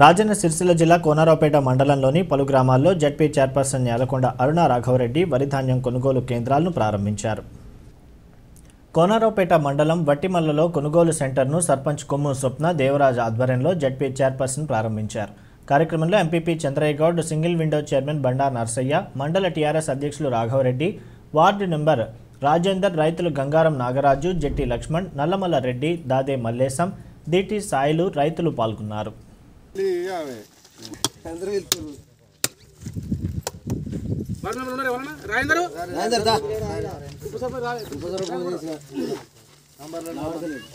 రాజన్న సిరిసిల్ల జిల్లా కోనారావుపేట మండలంలోని పలు గ్రామాల్లో జడ్పీ చైర్పర్సన్ నేలకొండ అరుణ రాఘవరెడ్డి వరిధాన్యం కొనుగోలు కేంద్రాలను ప్రారంభించారు. కోనారావుపేట మండలం వట్టిమల్లలో కొనుగోలు సెంటర్ను సర్పంచ్ కొమ్ము స్వప్న దేవరాజ్ ఆధ్వర్యంలో జడ్పీ చైర్పర్సన్ ప్రారంభించారు. కార్యక్రమంలో MPP Chandraiah Goud single window chairman Banda Narsaiah మండల టీఆర్ఎస్ అధ్యక్షులు రాఘవరెడ్డి వార్డు నెంబర్ రాజేందర్ రైతులు గంగారం నాగరాజు జట్టి లక్ష్మణ్ నల్లమల్ల రెడ్డి దాదే మల్లేశం దిటి సాయిలు రైతులు పాల్గొన్నారు. రాయందరు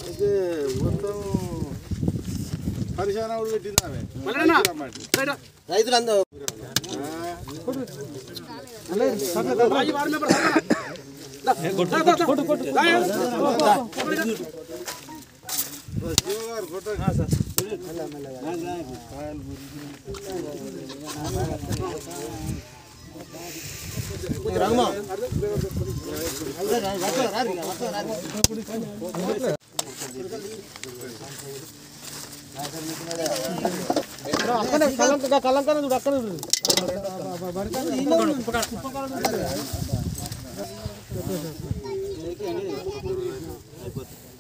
అయితే మొత్తం పరిశాన పెట్టిందామె మళ్ళా రైతులందరూ వార్డు మెంబర్ కొట్టు కొట్టు శివగారు కొట్టండి కలంకన చూడు అక్కడ